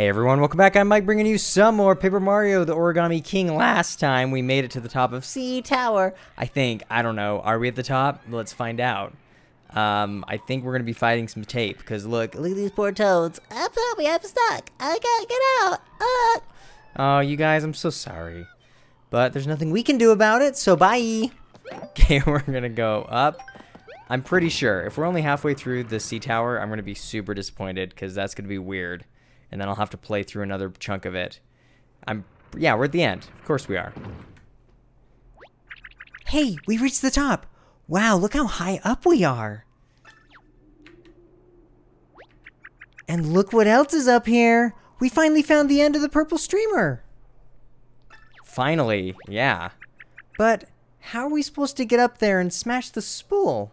Hey everyone, welcome back. I'm Mike bringing you some more Paper Mario the Origami King. Last time we made it to the top of Sea Tower. I think. I don't know. Are we at the top? Let's find out. Um, I think we're going to be fighting some tape because look, look at these poor toads. I'm I'm stuck. I can't get out. Uh. Oh, you guys, I'm so sorry. But there's nothing we can do about it, so bye. Okay, we're going to go up. I'm pretty sure if we're only halfway through the Sea Tower, I'm going to be super disappointed because that's going to be weird and then I'll have to play through another chunk of it. I'm, yeah, we're at the end. Of course we are. Hey, we reached the top. Wow, look how high up we are. And look what else is up here. We finally found the end of the purple streamer. Finally, yeah. But how are we supposed to get up there and smash the spool?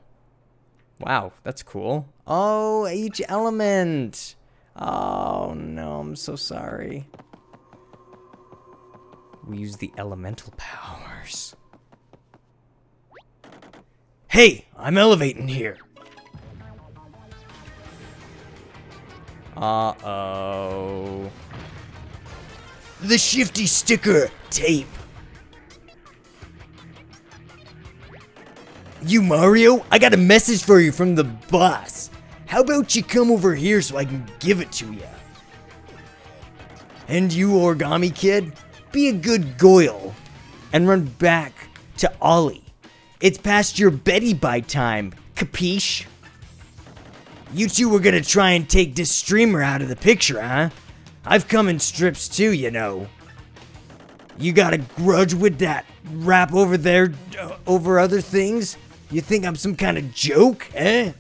Wow, that's cool. Oh, each element. Oh no, I'm so sorry. We use the elemental powers. Hey, I'm elevating here. Uh-oh. The shifty sticker tape. You Mario, I got a message for you from the boss. How about you come over here so I can give it to you? And you, Origami Kid, be a good Goyle and run back to Olly. It's past your Betty by time, capiche? You two were gonna try and take this streamer out of the picture, huh? I've come in strips too, you know. You got a grudge with that rap over there uh, over other things? You think I'm some kind of joke, eh?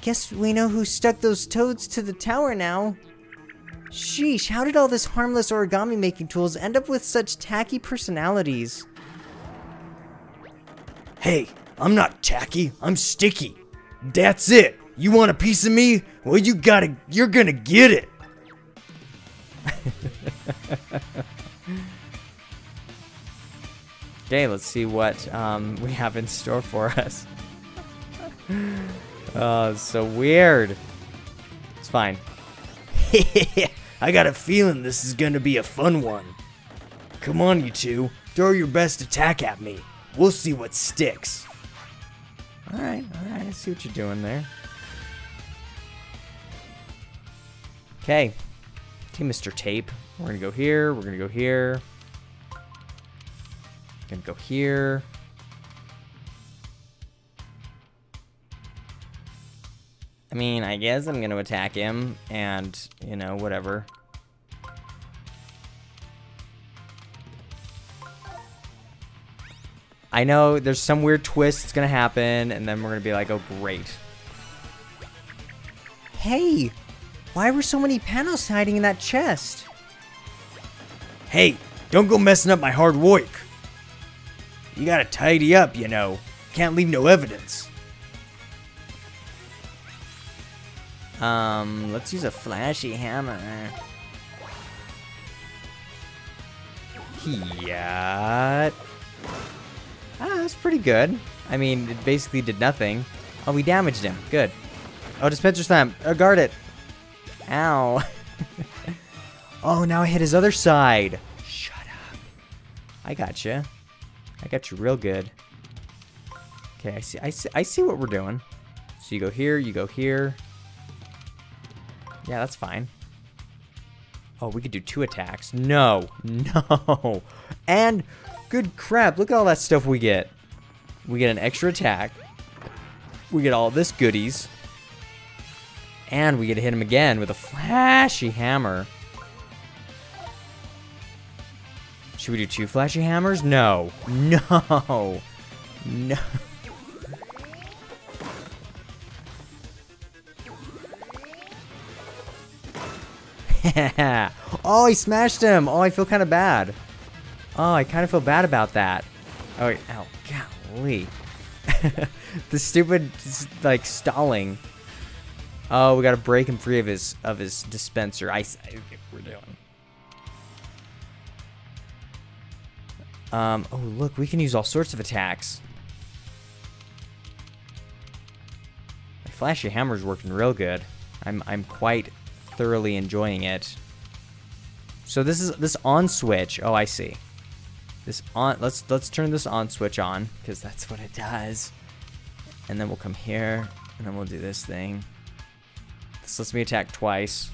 Guess we know who stuck those toads to the tower now. Sheesh, how did all this harmless origami making tools end up with such tacky personalities? Hey, I'm not tacky, I'm sticky. That's it. You want a piece of me? Well, you gotta, you're gonna get it. okay, let's see what um, we have in store for us. Oh, it's so weird. It's fine. I got a feeling this is gonna be a fun one. Come on, you two. Throw your best attack at me. We'll see what sticks. Alright, alright. I see what you're doing there. Okay. Okay, Mr. Tape. We're gonna go here. We're gonna go here. Gonna go here. I mean, I guess I'm going to attack him and, you know, whatever. I know there's some weird twist that's going to happen, and then we're going to be like, oh, great. Hey, why were so many panels hiding in that chest? Hey, don't go messing up my hard work. You gotta tidy up, you know. Can't leave no evidence. Um, let's use a flashy hammer. Yeah. Ah, that's pretty good. I mean, it basically did nothing. Oh, we damaged him. Good. Oh, dispenser slam. Oh, guard it. Ow. oh, now I hit his other side. Shut up. I got you. I got you real good. Okay, I see. I see. I see what we're doing. So you go here. You go here. Yeah, that's fine. Oh, we could do two attacks. No. No. And, good crap, look at all that stuff we get. We get an extra attack. We get all this goodies. And we get to hit him again with a flashy hammer. Should we do two flashy hammers? No. No. No. Oh, I smashed him. Oh, I feel kind of bad. Oh, I kind of feel bad about that. Oh, wait. Oh, golly. the stupid, like, stalling. Oh, we gotta break him free of his of his dispenser. I, I we're doing. Um, oh, look, we can use all sorts of attacks. My flashy hammer's working real good. I'm, I'm quite thoroughly enjoying it. So this is this on switch. Oh, I see. This on. Let's let's turn this on switch on because that's what it does. And then we'll come here and then we'll do this thing. This lets me attack twice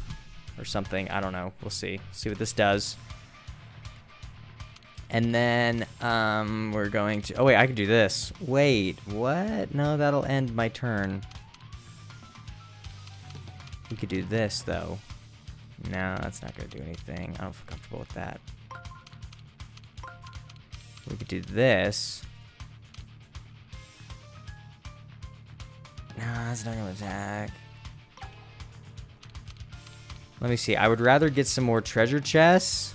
or something. I don't know. We'll see. See what this does. And then um, we're going to. Oh wait, I could do this. Wait, what? No, that'll end my turn. We could do this though. No, that's not gonna do anything. I don't feel comfortable with that. We could do this. No, that's not gonna attack. Let me see. I would rather get some more treasure chests.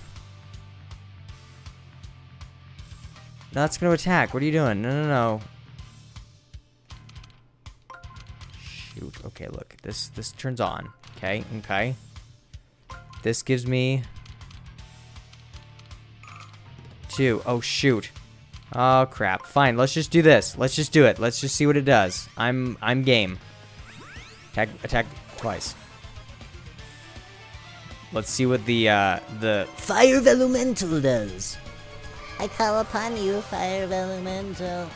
No, that's gonna attack. What are you doing? No, no, no. This this turns on. Okay, okay. This gives me two. Oh shoot. Oh crap. Fine. Let's just do this. Let's just do it. Let's just see what it does. I'm I'm game. Attack attack twice. Let's see what the uh the Fire Elemental does. I call upon you, Fire Elemental.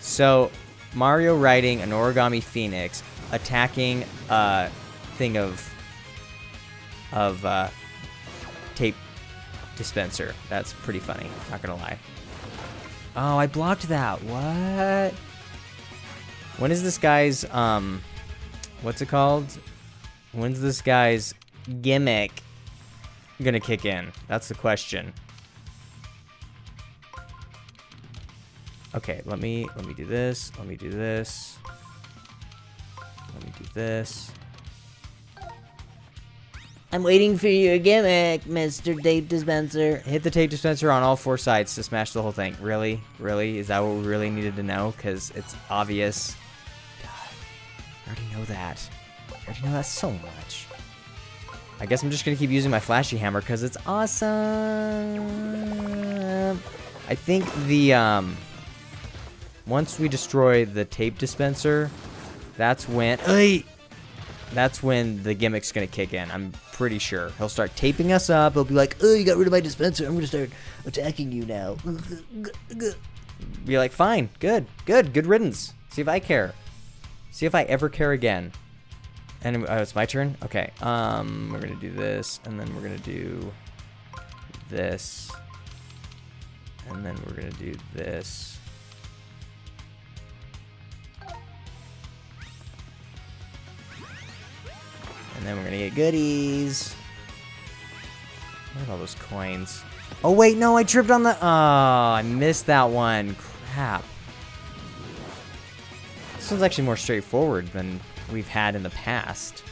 So, Mario riding an origami phoenix, attacking a thing of of uh, tape dispenser. That's pretty funny. Not gonna lie. Oh, I blocked that. What? When is this guy's um, what's it called? When's this guy's gimmick gonna kick in? That's the question. Okay, let me let me do this. Let me do this. Let me do this. I'm waiting for your gimmick, Mr. Tape Dispenser. Hit the tape dispenser on all four sides to smash the whole thing. Really? Really? Is that what we really needed to know? Because it's obvious. God, I already know that. I already know that so much. I guess I'm just gonna keep using my flashy hammer because it's awesome. I think the um, once we destroy the tape dispenser, that's when. Ay, that's when the gimmick's gonna kick in. I'm pretty sure he'll start taping us up. He'll be like, Oh, you got rid of my dispenser. I'm gonna start attacking you now. be like, fine, good, good, good riddance. See if I care. See if I ever care again. And uh, it's my turn. Okay. Um, we're gonna do this, and then we're gonna do this, and then we're gonna do this. And then we're gonna get goodies. Look at all those coins. Oh wait, no, I tripped on the. Oh, I missed that one. Crap. This one's actually more straightforward than we've had in the past.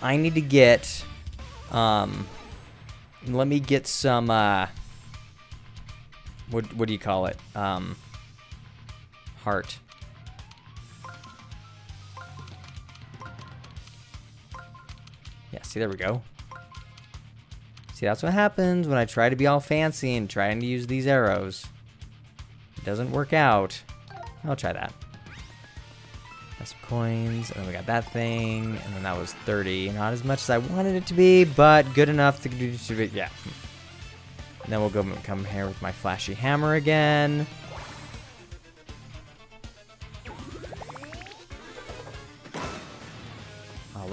I need to get. Um. Let me get some. Uh. What What do you call it? Um. Heart. See, there we go. See, that's what happens when I try to be all fancy and trying to use these arrows. It doesn't work out. I'll try that. Got some coins, and then we got that thing, and then that was 30. Not as much as I wanted it to be, but good enough to do, yeah. And then we'll go come here with my flashy hammer again.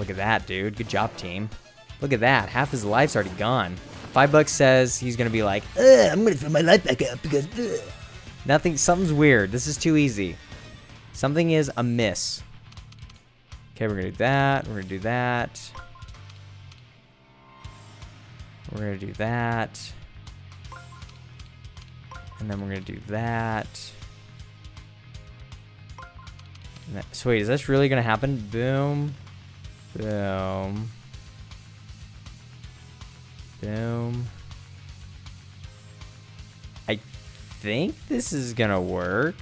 Look at that, dude. Good job, team. Look at that. Half his life's already gone. Five bucks says he's gonna be like, I'm gonna fill my life back up because. Ugh. nothing. Something's weird. This is too easy. Something is amiss. Okay, we're gonna do that. We're gonna do that. We're gonna do that. And then we're gonna do that. So wait, is this really gonna happen? Boom. Boom. Boom. I think this is gonna work.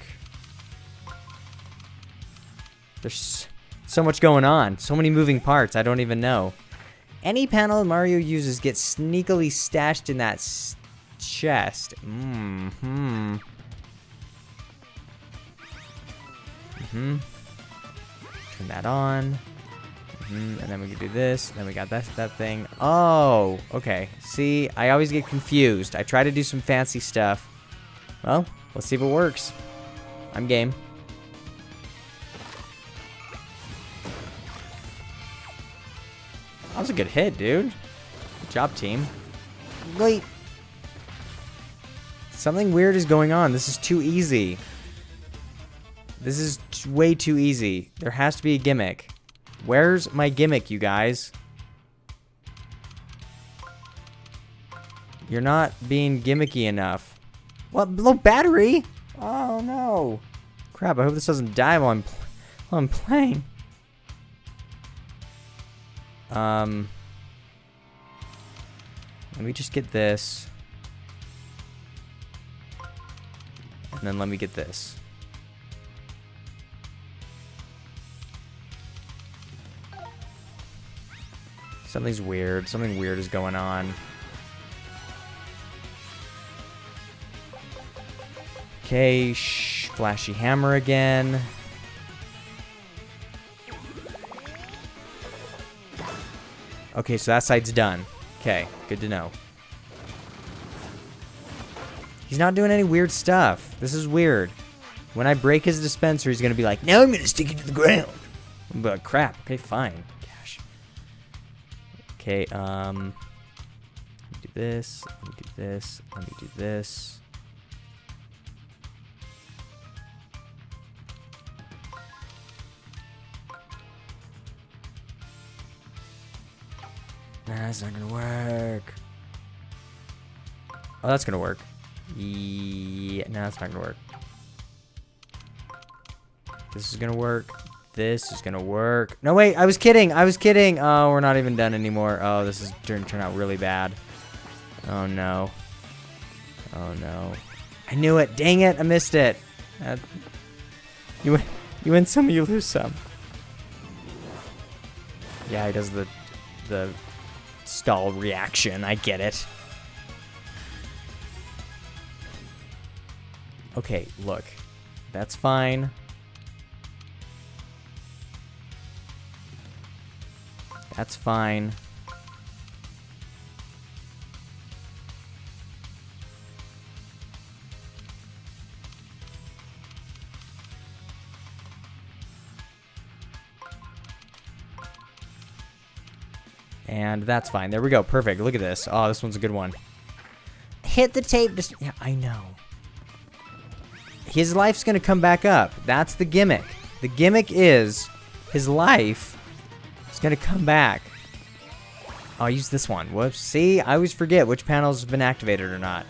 There's so much going on, so many moving parts, I don't even know. Any panel Mario uses gets sneakily stashed in that chest. Mm hmm. Mm hmm. Turn that on. Mhm, And then we can do this. Then we got that that thing. Oh, okay. See, I always get confused. I try to do some fancy stuff. Well, let's see if it works. I'm game. That was a good hit, dude. Good job, team. Wait, Something weird is going on. This is too easy. This is way too easy. There has to be a gimmick. Where's my gimmick, you guys? You're not being gimmicky enough. What? Low battery? Oh no. Crap, I hope this doesn't die while I'm, while I'm playing. Um. Let me just get this. And then let me get this. Something's weird. Something weird is going on. Okay, shh, flashy hammer again. Okay, so that side's done. Okay, good to know. He's not doing any weird stuff. This is weird. When I break his dispenser, he's gonna be like, "Now I'm gonna stick it to the ground." But crap. Okay, fine. Okay. Um. Let me do this. Let me do this. Let me do this. Nah, that's not gonna work. Oh, that's gonna work. Yeah, no, that's not gonna work. This is gonna work. This is gonna work. No, wait, I was kidding. I was kidding. Oh, we're not even done anymore. Oh, this is turn turn out really bad. Oh no. Oh no. I knew it. Dang it! I missed it. You win. You win some. You lose some. Yeah, he does the the stall reaction. I get it. Okay, look. That's fine. That's fine. And that's fine. There we go. Perfect. Look at this. Oh, this one's a good one. hit the tape. Just Yeah, I know. His life's gonna come back up. That's the gimmick. The gimmick is his life is gonna come back. I'll use this one. Whoops. See, I always forget which panels have been activated or not.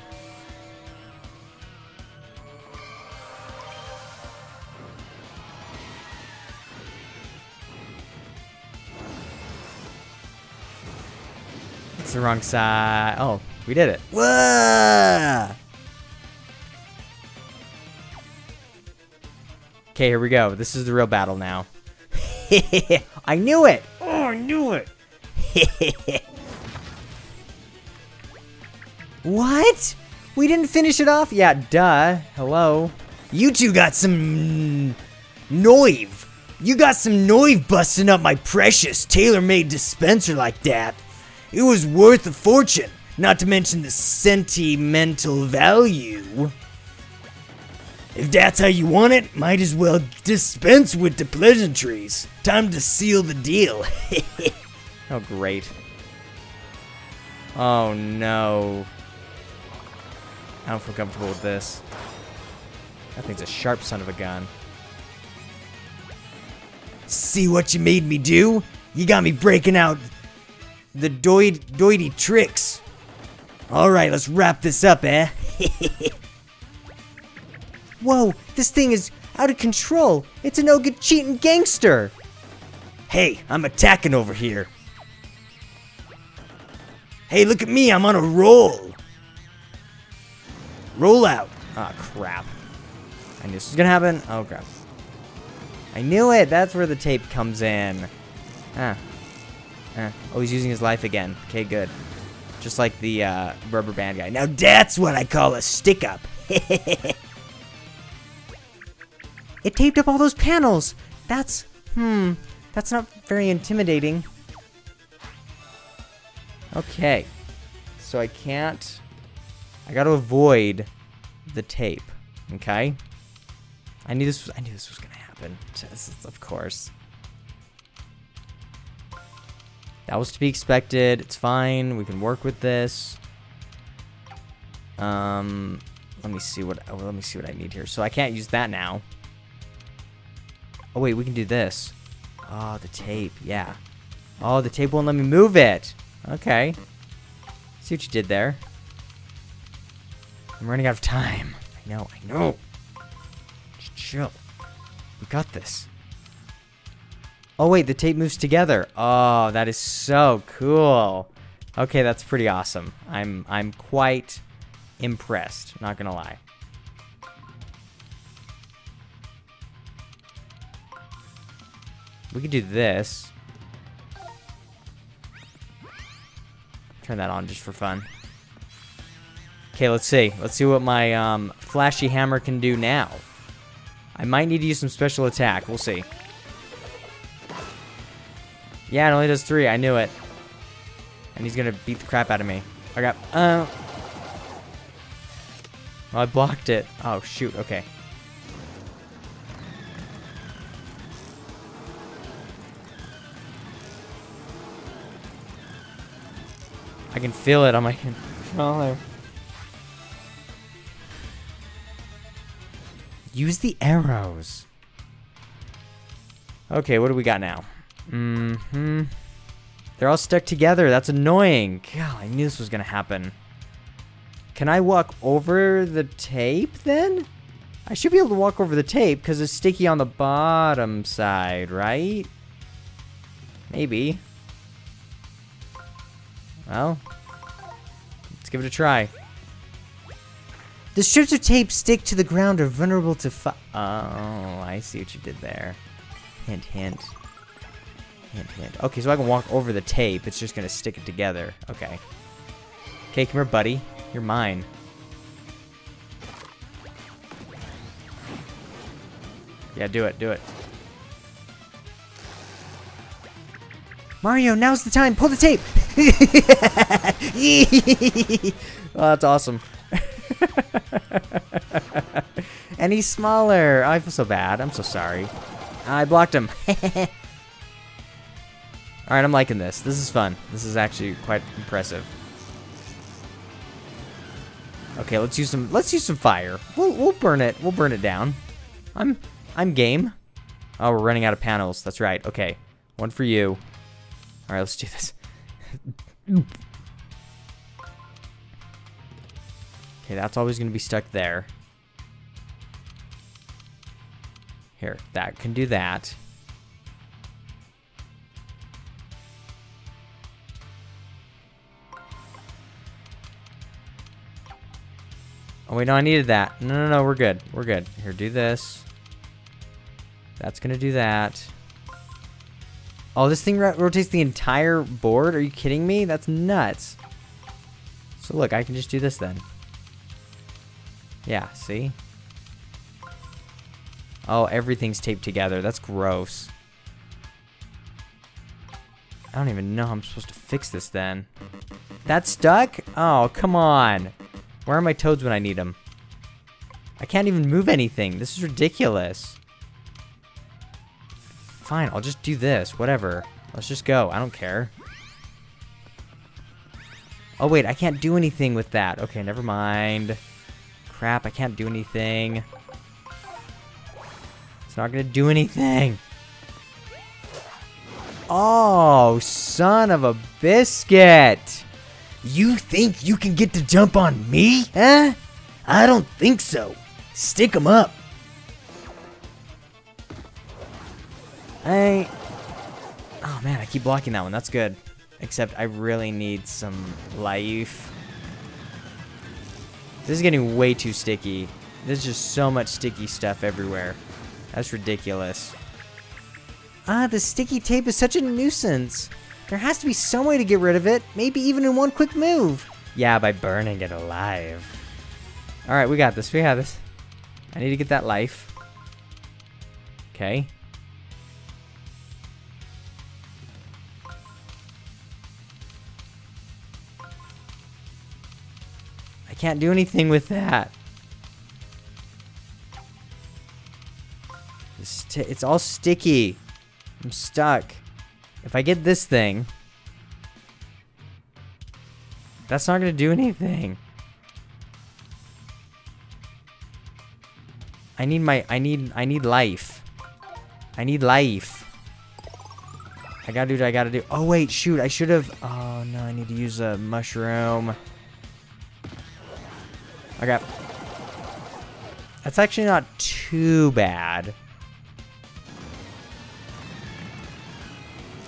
It's the wrong side. Oh, we did it. Whoa! Okay, here we go. This is the real battle now. I knew it! I knew it! what? We didn't finish it off? Yeah, duh. Hello. You two got some noive. You got some noive busting up my precious tailor-made dispenser like that. It was worth a fortune, not to mention the sentimental value. If that's how you want it, might as well dispense with the pleasantries. Time to seal the deal. Oh, great. Oh, no. I don't feel comfortable with this. That thing's a sharp son of a gun. See what you made me do? You got me breaking out the doid doidy tricks. All right, let's wrap this up, eh? whoa, this thing is out of control. It's a no good cheating gangster. hey, I'm attacking over here. Hey, look at me, I'm on a roll. Roll out. Ah, crap. I knew this was gonna happen. Oh, crap. I knew it! That's where the tape comes in. Ah. Ah. Oh, he's using his life again. Okay, good. Just like the uh, rubber band guy. Now, Now that's what I call a stick up. It taped up all those panels. That's, hmm, That's not very intimidating. Okay. So I can't... I gotta avoid the tape. Okay? I knew this was, I knew this was gonna happen. Just, of course. That was to be expected. It's fine. We can work with this. Um, let me see what. Oh, let me see what I need here. So I can't use that now. Oh wait, we can do this. Oh, the tape. Yeah. Oh, the tape won't let me move it. Okay. See what you did there. I'm running out of time. I know. I know. Just chill. We got this. Oh wait, the tape moves together. Oh, that is so cool. Okay, that's pretty awesome. I'm I'm quite impressed, not gonna lie. We could do this. Turn that on just for fun. Okay, let's see. Let's see what my um, flashy hammer can do now. I might need to use some special attack. We'll see. Yeah, it only does three. I knew it. And he's gonna beat the crap out of me. I got. Uh. Oh, I blocked it. Oh shoot. Okay. I can feel it on my controller. Use the arrows. Okay, what do we got now? Mm-hmm. They're all stuck together. That's annoying. God, I knew this was gonna happen. Can I walk over the tape then? I should be able to walk over the tape because it's sticky on the bottom side, right? Maybe. Well, let's give it a try. The strips of tape stick to the ground are vulnerable to fi- Oh, I see what you did there. Hint, hint. Hint, hint. Okay, so I can walk over the tape. It's just going to stick it together. Okay. Okay, come here, buddy. You're mine. Yeah, do it, do it. Mario, now's the time. Pull the tape. Oh, that's awesome. and he's smaller. Oh, I feel so bad. I'm so sorry. I blocked him. Alright, I'm liking this. This is fun. This is actually quite impressive. Okay, let's use some let's use some fire. We'll we'll burn it. We'll burn it down. I'm I'm game. Oh, we're running out of panels. That's right. Okay. One for you. Alright, let's do this. Okay, that's always going to be stuck there. Here, that can do that. Oh, wait, no, I needed that. No, no, no, we're good. We're good. Here, do this. That's going to do that. Oh, this thing rotates the entire board? Are you kidding me? That's nuts. So look, I can just do this then. Yeah, see? Oh, everything's taped together. That's gross. I don't even know how I'm supposed to fix this then. That's stuck? Oh, come on. Where are my toads when I need them? I can't even move anything. This is ridiculous. Fine, I'll just do this. Whatever. Let's just go. I don't care. Oh, wait. I can't do anything with that. Okay, never mind. Crap, I can't do anything. It's not gonna do anything. Oh, son of a biscuit. You think you can get to jump on me, huh? I don't think so. Stick 'em up. I... Oh man, I keep blocking that one. That's good. Except I really need some life. This is getting way too sticky. There's just so much sticky stuff everywhere. That's ridiculous. Ah, the sticky tape is such a nuisance. There has to be some way to get rid of it, maybe even in one quick move. Yeah, by burning it alive. Alright, we got this. We have this. I need to get that life. Okay. Can't do anything with that. It's, all sticky. I'm stuck. If I get this thing, that's not gonna do anything. I need my I need I need life. I need life. I gotta do what I gotta do. Oh wait, shoot, I should have oh no, I need to use a mushroom. Okay. That's actually not too bad.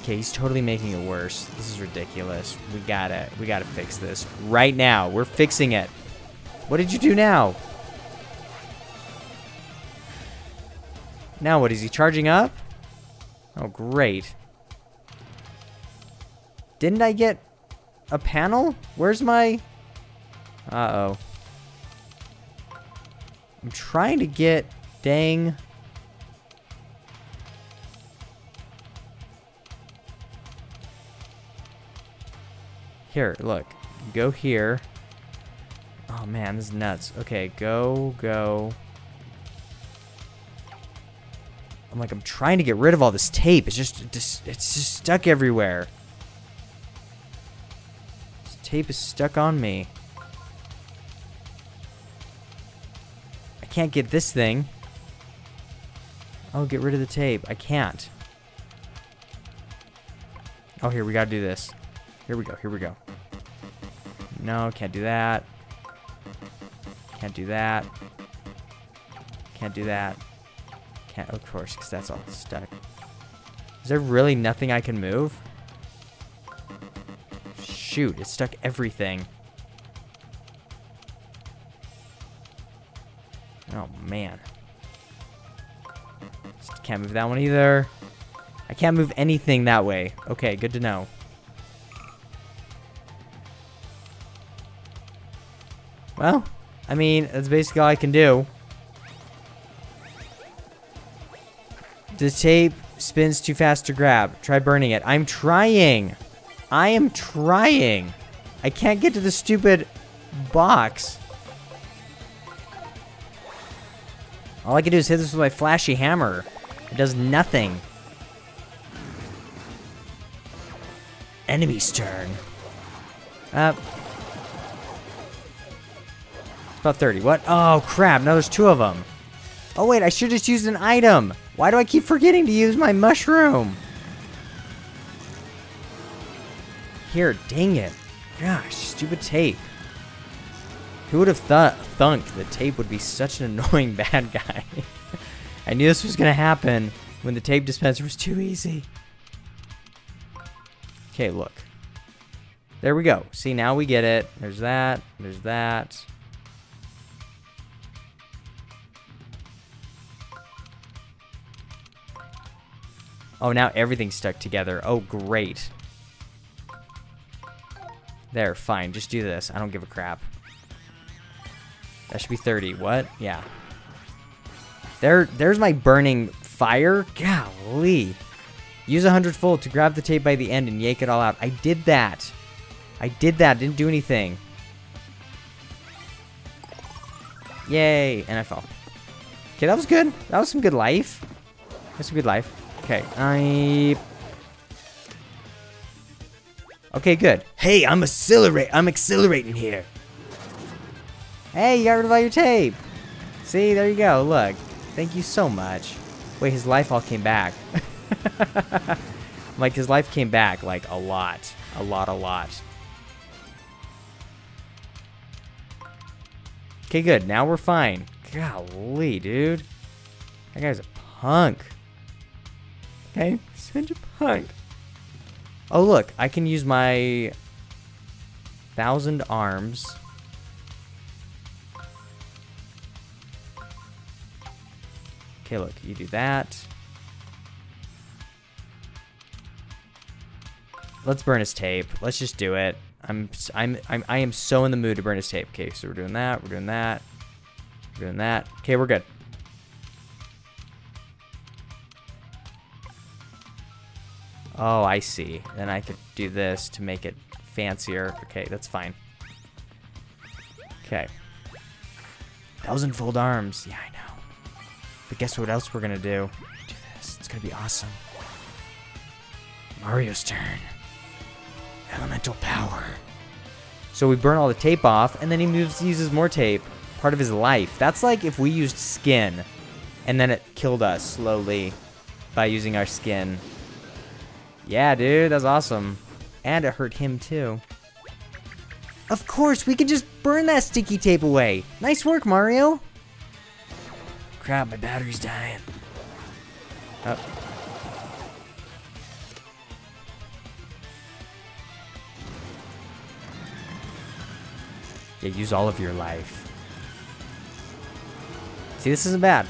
Okay, he's totally making it worse. This is ridiculous. We gotta, we gotta fix this right now. We're fixing it. What did you do now? Now what, is he charging up? Oh, great. Didn't I get a panel? Where's my... Uh-oh. I'm trying to get... Dang. Here, look. Go here. Oh man, this is nuts. Okay, go, go. I'm like, I'm trying to get rid of all this tape. It's just, it's just stuck everywhere. This tape is stuck on me. Can't get this thing. Oh, get rid of the tape. I can't. Oh, here, we gotta do this. Here we go, here we go. No, can't do that. Can't do that. Can't do that. Can't, of course, because that's all stuck. Is there really nothing I can move? Shoot, it stuck everything. Man. Can't move that one either. I can't move anything that way. Okay, good to know. Well, I mean, that's basically all I can do. The tape spins too fast to grab. Try burning it. I'm trying. I am trying. I can't get to the stupid box. All I can do is hit this with my flashy hammer. It does nothing. Enemy's turn. Uh, about 30. What? Oh, crap. Now there's two of them. Oh, wait. I should just use an item. Why do I keep forgetting to use my mushroom? Here, dang it. Gosh, stupid tape. Who would have th thunk that tape would be such an annoying bad guy? I knew this was going to happen when the tape dispenser was too easy. Okay, look. There we go. See, now we get it. There's that. There's that. Oh, now everything's stuck together. Oh, great. There, fine. Just do this. I don't give a crap. That should be 30. What? Yeah. There, there's my burning fire. Golly. Use a 100 full to grab the tape by the end and yank it all out. I did that. I did that. Didn't do anything. Yay. And I fell. Okay, that was good. That was some good life. That's a good life. Okay, I... Okay, good. Hey, I'm accelerate. I'm accelerating here. Hey, you got rid of all your tape. See, there you go. Look. Thank you so much. Wait, his life all came back. like, his life came back, like, a lot. A lot, a lot. Okay, good. Now we're fine. Golly, dude. That guy's a punk. Okay, such a punk. Oh, look. I can use my... Thousand arms... Okay, look, you do that. Let's burn his tape. Let's just do it. I'm, I'm, I'm, I am so in the mood to burn his tape. Okay, so we're doing that. We're doing that. We're doing that. Okay, we're good. Oh, I see. Then I could do this to make it fancier. Okay, that's fine. Okay. Thousand-fold arms. Yeah, I know. But guess what else we're gonna do? Do this. It's gonna be awesome. Mario's turn. Elemental power. So we burn all the tape off, and then he moves, uses more tape. Part of his life. That's like if we used skin, and then it killed us slowly by using our skin. Yeah, dude, that's awesome. And it hurt him too. Of course, we can just burn that sticky tape away. Nice work, Mario. Crap, my battery's dying. Oh. Yeah, use all of your life. See, this isn't bad.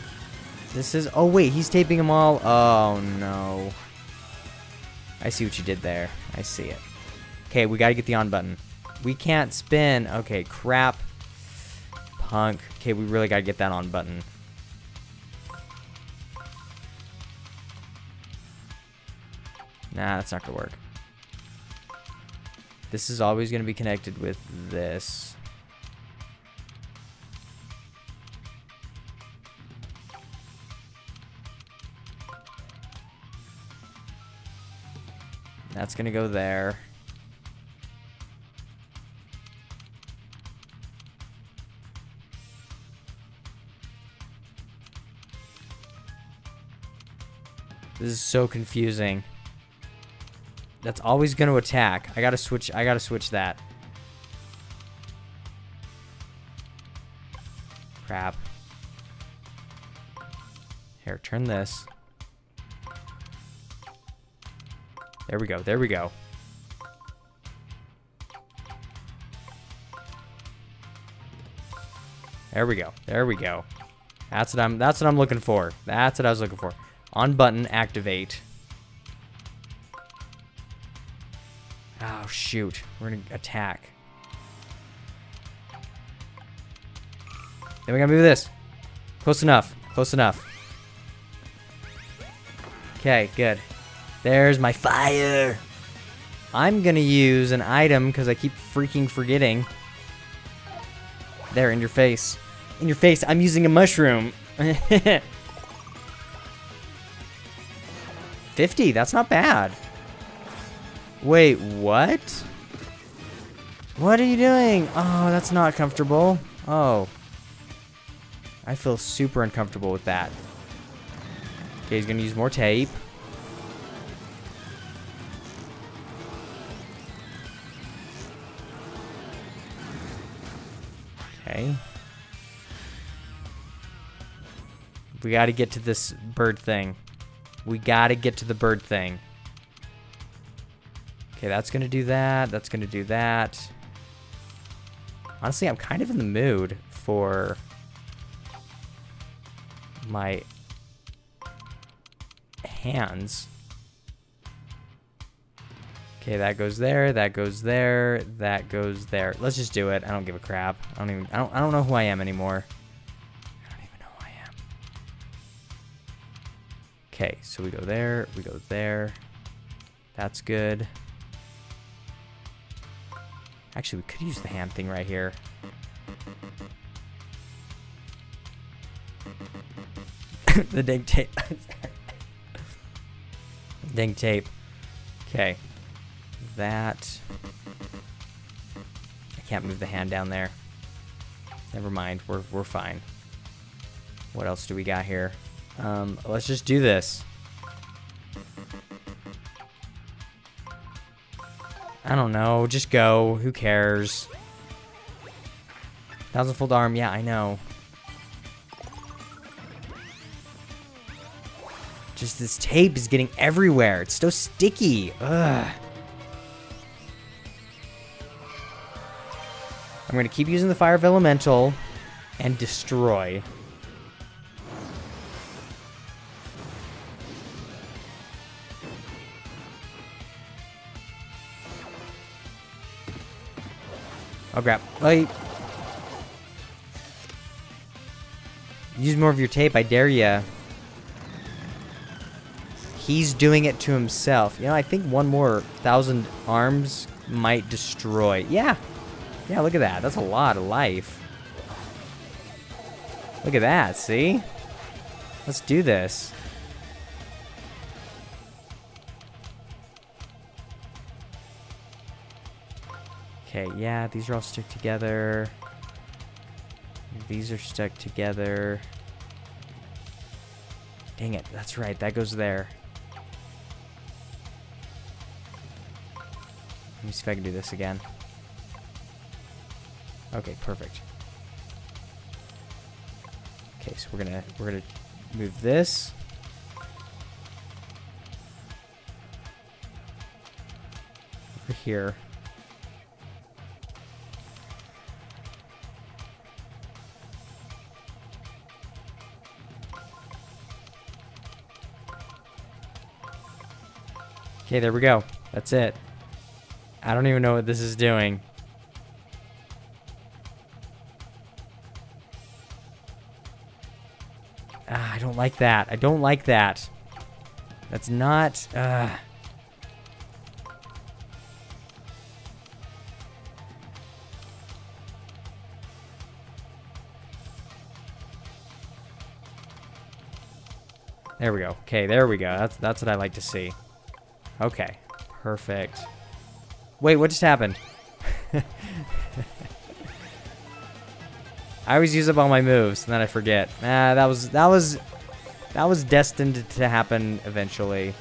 This is... Oh, wait, he's taping them all. Oh, no. I see what you did there. I see it. Okay, we gotta get the on button. We can't spin. Okay, crap. Punk. Okay, we really gotta get that on button. Nah, that's not gonna work. This is always gonna be connected with this. That's gonna go there. This is so confusing. That's always going to attack. I got to switch I got to switch that. Crap. Here, turn this. There we go. There we go. There we go. There we go. That's what I'm that's what I'm looking for. That's what I was looking for. On button, activate. Shoot. We're gonna attack. Then we gotta move this. Close enough. Close enough. Okay, good. There's my fire. I'm gonna use an item because I keep freaking forgetting. There, in your face. In your face, I'm using a mushroom. 50, that's not bad. Wait, what? What are you doing? Oh, that's not comfortable. Oh. I feel super uncomfortable with that. Okay, he's gonna use more tape. Okay. We gotta get to this bird thing. We gotta get to the bird thing. Okay, that's gonna do that. That's gonna do that. Honestly, I'm kind of in the mood for my hands. Okay, that goes there, that goes there, that goes there. Let's just do it. I don't give a crap. I don't even I don't I don't know who I am anymore. I don't even know who I am. Okay, so we go there, we go there. That's good. Actually, we could use the hand thing right here. the dang tape. dang tape. Okay. That. I can't move the hand down there. Never mind. We're, we're fine. What else do we got here? Um, let's just do this. I don't know. Just go. Who cares? Thousandfold arm. Yeah, I know. Just this tape is getting everywhere. It's so sticky. Ugh. I'm going to keep using the Fire of Elemental and destroy. Oh, crap. Wait. Use more of your tape, I dare ya. He's doing it to himself. You know, I think one more thousand arms might destroy. Yeah. Yeah, look at that. That's a lot of life. Look at that, see? Let's do this. Okay, yeah, these are all stuck together. These are stuck together. Dang it, that's right, that goes there. Let me see if I can do this again. Okay, perfect. Okay, so we're gonna we're gonna move this. Over here. Okay, there we go. That's it. I don't even know what this is doing. Ah, I don't like that. I don't like that. That's not... Uh... There we go. Okay, there we go. That's that's what I like to see. Okay, perfect. Wait, what just happened? I always use up all my moves, and then I forget. Ah, that was that was that was destined to happen eventually.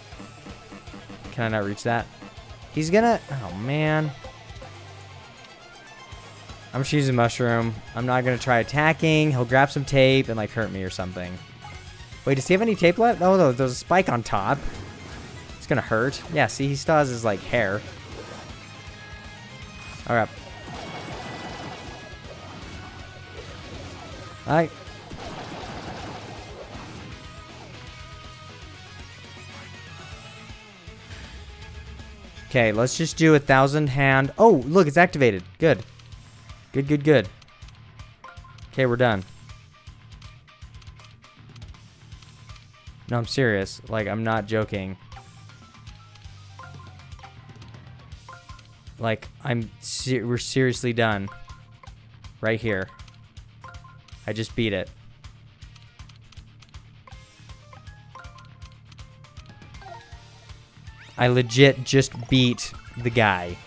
Can I not reach that? He's gonna. Oh man. I'm just using mushroom. I'm not gonna try attacking. He'll grab some tape and like hurt me or something. Wait, does he have any tape left? Oh no, there's a spike on top. It's gonna hurt. Yeah, see, he still has his like hair. All right. Alright. Okay, let's just do a thousand hand. Oh, look, it's activated. Good. Good, good, good. Okay, we're done. No, I'm serious. Like, I'm not joking. Like, I'm we're seriously done. Right here. I just beat it. I legit just beat the guy.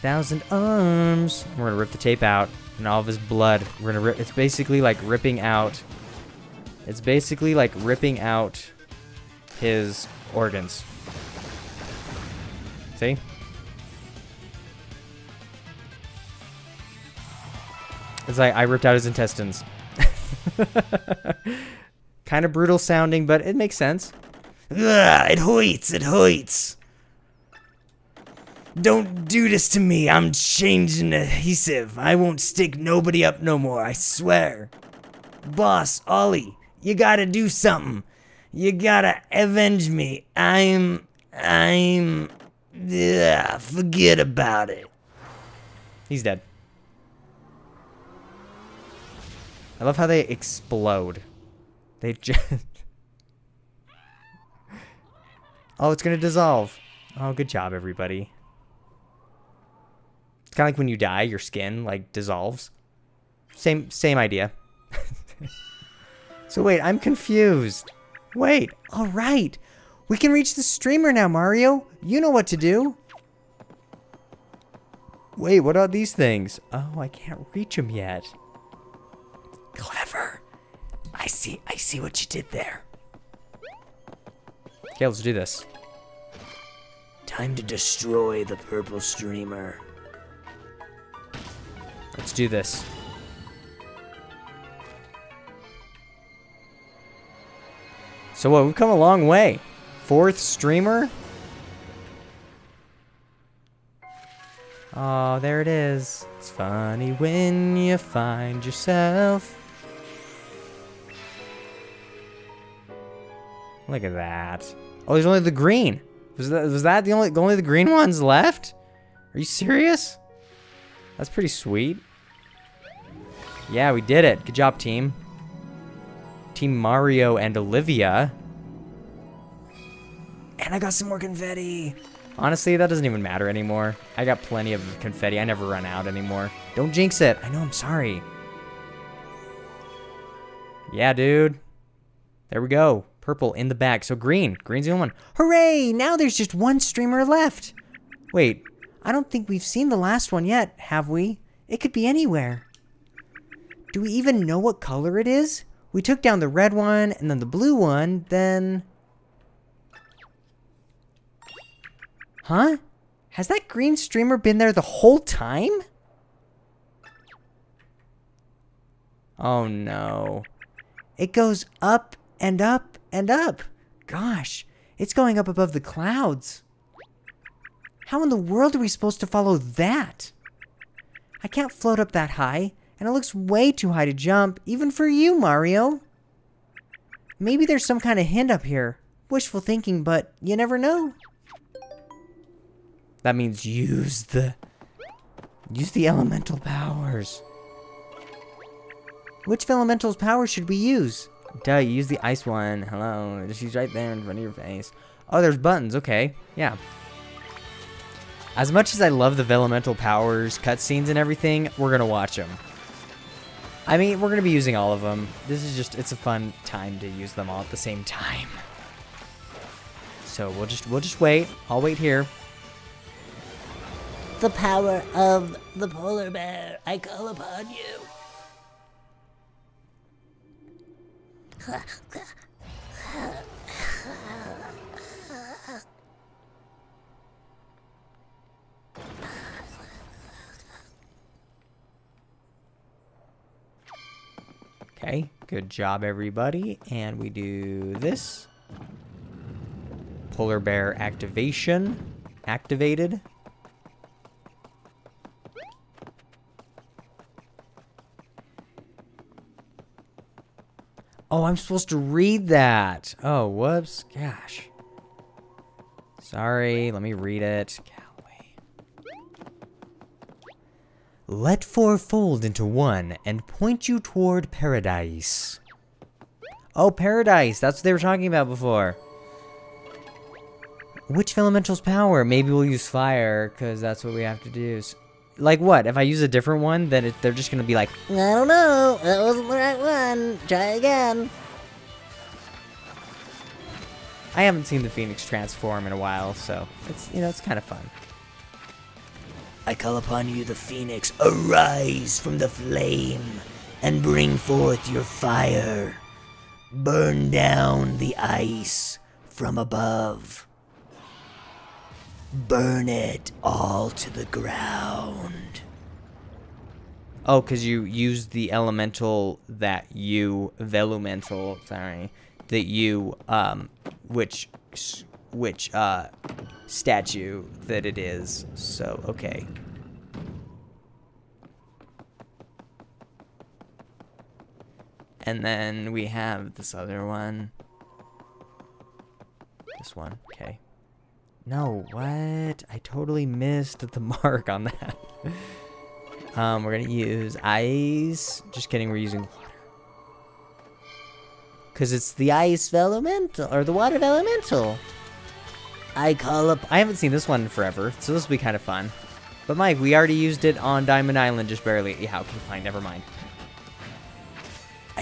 Thousand arms. We're gonna rip the tape out and all of his blood. We're gonna rip. It's basically like ripping out. It's basically like ripping out his organs. See? It's like I ripped out his intestines. kind of brutal sounding, but it makes sense. Ugh, it hurts, it hurts. Don't do this to me. I'm changing adhesive. I won't stick nobody up no more, I swear. Boss, Olly, you gotta do something. You gotta avenge me. I'm. I'm. Yeah, forget about it. He's dead. I love how they explode. They just... oh, it's gonna dissolve. Oh, good job, everybody. It's kind of like when you die, your skin, like, dissolves. Same, same idea. so wait, I'm confused. Wait, all right. We can reach the streamer now, Mario. You know what to do. Wait, what are these things? Oh, I can't reach them yet. Clever. I see, I see what you did there. Okay, let's do this. Time to destroy the purple streamer. Let's do this. So what, we've come a long way. Fourth streamer? Oh, there it is. It's funny when you find yourself. Look at that. Oh, there's only the green. Was that was that the only only the green ones left? Are you serious? That's pretty sweet. Yeah, we did it. Good job, team. Team Mario and Olivia. And I got some more confetti. Honestly, that doesn't even matter anymore. I got plenty of confetti. I never run out anymore. Don't jinx it. I know, I'm sorry. Yeah, dude. There we go. Purple in the back. So green. Green's the only one. Hooray! Now there's just one streamer left. Wait. I don't think we've seen the last one yet, have we? It could be anywhere. Do we even know what color it is? We took down the red one and then the blue one, then... Huh? Has that green streamer been there the whole time? Oh, no. It goes up and up and up. Gosh, it's going up above the clouds. How in the world are we supposed to follow that? I can't float up that high, and it looks way too high to jump, even for you, Mario. Maybe there's some kind of hint up here. Wishful thinking, but you never know. That means use the... Use the elemental powers. Which elemental's power should we use? Duh, use the ice one. Hello. She's right there in front of your face. Oh, there's buttons. Okay. Yeah. As much as I love the elemental powers, cutscenes, and everything, we're to watch them. I mean, we're to be using all of them. This is just, it's a fun time to use them all at the same time. So we'll just, we'll just wait. I'll wait here. The power of the polar bear, I call upon you. Okay, good job, everybody. And we do this. Polar bear activation. Activated. Oh, I'm supposed to read that. Oh, whoops. Gosh. Sorry, let me read it. Let four fold into one and point you toward paradise. Oh, paradise. That's what they were talking about before. Which elemental's power? Maybe we'll use fire, because that's what we have to do. Like what? If I use a different one, then it, they're just to be like, I don't know. That wasn't the right one. Try again. I haven't seen the Phoenix transform in a while, so it's, you know, it's kind of fun. I call upon you, the phoenix, arise from the flame and bring forth your fire. Burn down the ice from above. Burn it all to the ground. Oh, because you used the elemental that you, Vellumental, sorry, that you, um, which, which, uh, statue that it is. So, okay. And then we have this other one. This one, okay. No, what? I totally missed the mark on that. Um, we're gonna use ice. Just kidding, we're using water. Cause it's the ice elemental or the water elemental. I call up. I haven't seen this one in forever, so this will be kind of fun. But Mike, we already used it on Diamond Island, just barely. Yeah, okay, fine, never mind.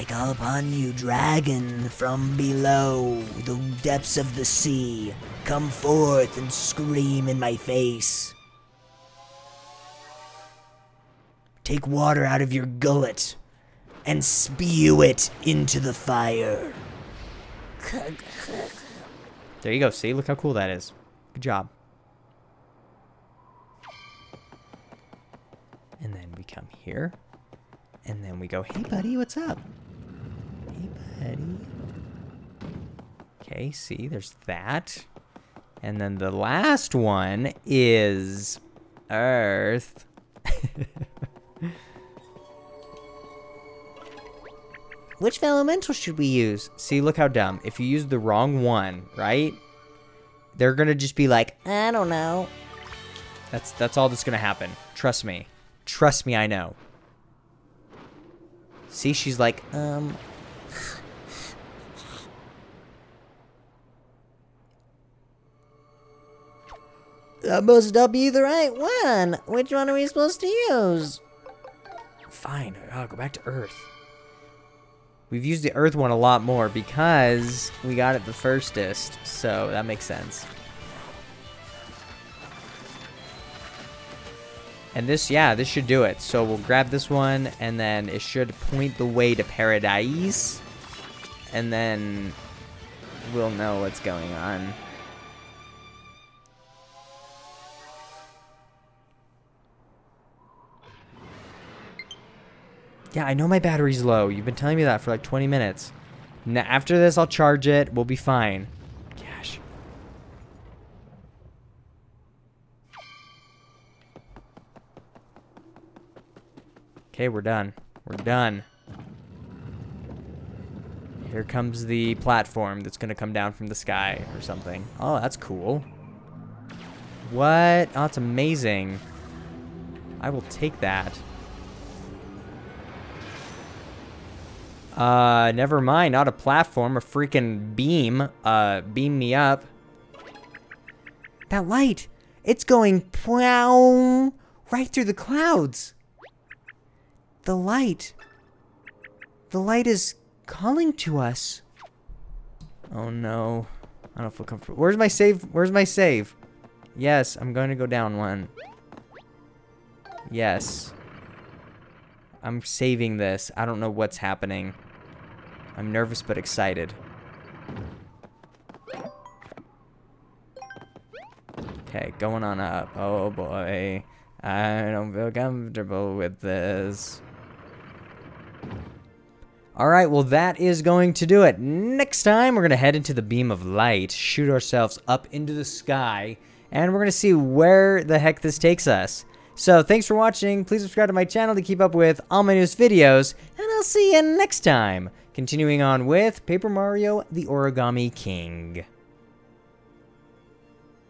I call upon you, dragon from below the depths of the sea. Come forth and scream in my face. Take water out of your gullet and spew it into the fire. There you go. See, look how cool that is. Good job. And then we come here. And then we go, hey, buddy, what's up? Hey. Okay, see, there's that. And then the last one is Earth. Which elemental should we use? See, look how dumb. If you use the wrong one, right? They're gonna just be like, I don't know. that's that's all that's gonna happen. Trust me. Trust me, I know. See, she's like, Um, That must not be the right one. Which one are we supposed to use? Fine. I'll go back to Earth. We've used the Earth one a lot more because we got it the firstest, so that makes sense. And this, yeah, this should do it. So we'll grab this one, and then it should point the way to Paradise. And then we'll know what's going on. Yeah, I know my battery's low. You've been telling me that for like 20 minutes. Now, after this, I'll charge it. We'll be fine. Gosh. Okay, we're done. We're done. Here comes the platform that's gonna come down from the sky or something. Oh, that's cool. What? Oh, that's amazing. I will take that. Uh, never mind. Not a platform. A freaking beam. Uh, beam me up. That light, it's going plow right through the clouds. The light. The light is calling to us. Oh no. I don't feel comfortable. Where's my save? Where's my save? Yes, I'm going to go down one. Yes. I'm saving this. I don't know what's happening. I'm nervous but excited. Okay, going on up. Oh boy. I don't feel comfortable with this. Alright, well that is going to do it. Next time, we're going to head into the beam of light, shoot ourselves up into the sky, and we're going to see where the heck this takes us. So, thanks for watching. Please subscribe to my channel to keep up with all my newest videos, and I'll see you next time. Continuing on with Paper Mario, the Origami King.